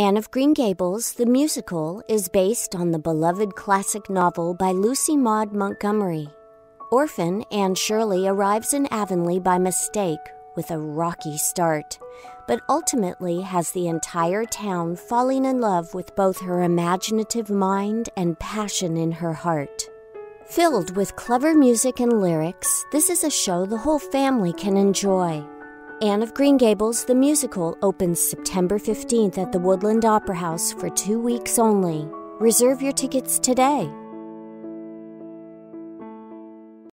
Anne of Green Gables, the musical, is based on the beloved classic novel by Lucy Maud Montgomery. Orphan Anne Shirley arrives in Avonlea by mistake with a rocky start, but ultimately has the entire town falling in love with both her imaginative mind and passion in her heart. Filled with clever music and lyrics, this is a show the whole family can enjoy. Anne of Green Gables, the musical, opens September 15th at the Woodland Opera House for two weeks only. Reserve your tickets today.